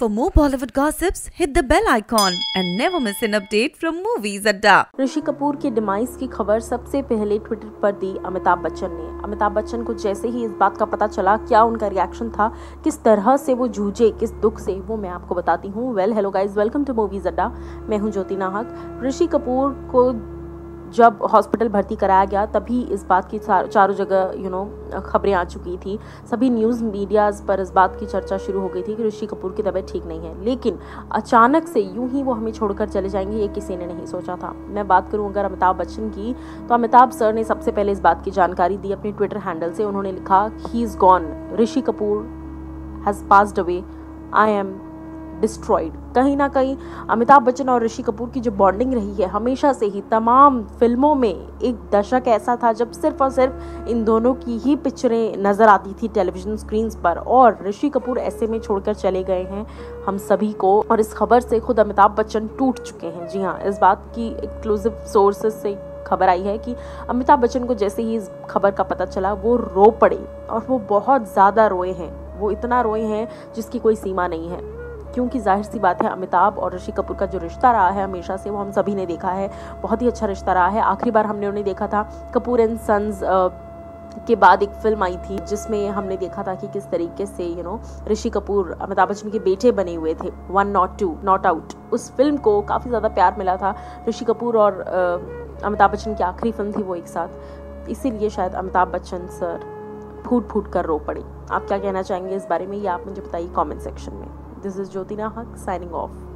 For more Bollywood gossips, hit the bell icon and never miss an update from Movies Adda. Rishi Kapoor की demise की खबर सबसे पहले Twitter पर दी अमिताभ बच्चन ने। अमिताभ बच्चन को जैसे ही इस बात का पता चला क्या उनका रिएक्शन था किस तरह से वो जूझे किस दुख से वो मैं आपको बताती हूँ। Well hello guys welcome to movies Adda मैं हूँ ज्योति नाहक। ऋषि कपूर को जब हॉस्पिटल भर्ती कराया गया, तभी इस बात की चारों जगह यू नो खबरें आ चुकी थी। सभी न्यूज़ मीडियाज़ पर इस बात की चर्चा शुरू हो गई थी कि ऋषि कपूर की तबीयत ठीक नहीं है। लेकिन अचानक से यूँ ही वो हमें छोड़कर चले जाएँगे, ये किसी ने नहीं सोचा था। मैं बात करूँ अगर अमिताभ बच्चन की तो अमिताभ सर ने सबसे पहले इस बात की जानकारी दी अपने ट्विटर हैंडल से। उन्होंने लिखा he is gone Rishi Kapoor has passed away I am destroyed कहीं ना कहीं अमिताभ बच्चन और ऋषि कपूर की जो बॉन्डिंग रही है, हमेशा से ही तमाम फ़िल्मों में एक दशक ऐसा था जब सिर्फ़ और सिर्फ़ इन दोनों की ही पिक्चरें नज़र आती थी टेलीविज़न स्क्रीन पर और ऋषि कपूर ऐसे में छोड़कर चले गए हैं हम सभी को और इस खबर से खुद अमिताभ बच्चन टूट चुके हैं। जी हाँ इस बात की एक्सक्लूसिव सोर्सेज से खबर आई है कि अमिताभ बच्चन को जैसे ही इस खबर का पता चला, वो रो पड़े और वो बहुत ज़्यादा रोए हैं। वो इतना रोए हैं जिसकी कोई सीमा नहीं है। क्योंकि ज़ाहिर सी बात है, अमिताभ और ऋषि कपूर का जो रिश्ता रहा है, हमेशा से वो हम सभी ने देखा है। बहुत ही अच्छा रिश्ता रहा है। आखिरी बार हमने उन्हें देखा था, कपूर एंड सन्स के बाद एक फ़िल्म आई थी, जिसमें हमने देखा था कि किस तरीके से यू नो ऋषि कपूर, अमिताभ बच्चन के बेटे बने हुए थे। One not two not out उस फ़िल्म को काफ़ी ज़्यादा प्यार मिला था ऋषि कपूर और अमिताभ बच्चन की आखिरी फ़िल्म थी वो एक साथ। इसीलिए शायद अमिताभ बच्चन, सर फूट फूट कर रो पड़े। आप क्या कहना चाहेंगे इस बारे में, ये आप मुझे बताइए कमेंट सेक्शन में। This is Jyotina Haq signing off.